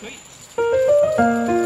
可以。